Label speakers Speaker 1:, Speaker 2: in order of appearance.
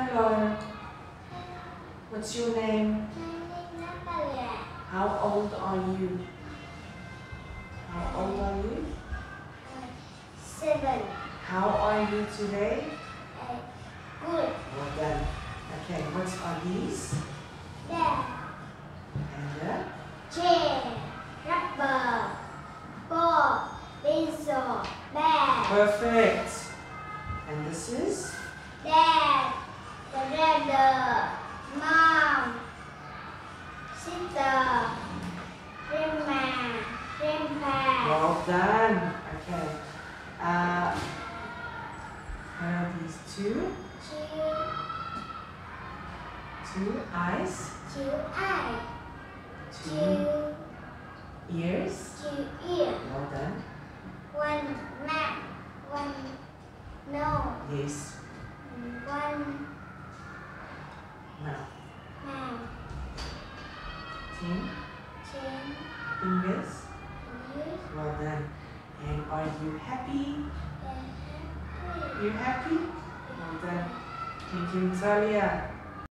Speaker 1: Hello. What's your name? How old are you? How old are you?
Speaker 2: Seven.
Speaker 1: How are you today?
Speaker 2: Good.
Speaker 1: Well done. Okay, what are these?
Speaker 2: There.
Speaker 1: And uh,
Speaker 2: Chair. Rubber. Ball. Pencil. Bag.
Speaker 1: perfect. And this is?
Speaker 2: Dad. Brother. Mom. Sister. Grandma. Grandpa.
Speaker 1: Well done. Okay. Uh, what are these two?
Speaker 2: Two.
Speaker 1: Two eyes,
Speaker 2: Two eyes.
Speaker 1: two
Speaker 2: Two.
Speaker 1: ears.
Speaker 2: Two ears.
Speaker 1: Well done.
Speaker 2: One mouth. One nose.
Speaker 1: Yes.
Speaker 2: One
Speaker 1: Now,
Speaker 2: mouth.
Speaker 1: Ten
Speaker 2: Chin.
Speaker 1: fingers.
Speaker 2: Ears.
Speaker 1: Well done. And are you happy?
Speaker 2: And happy.
Speaker 1: You happy? Well done. Thank you, Natalia.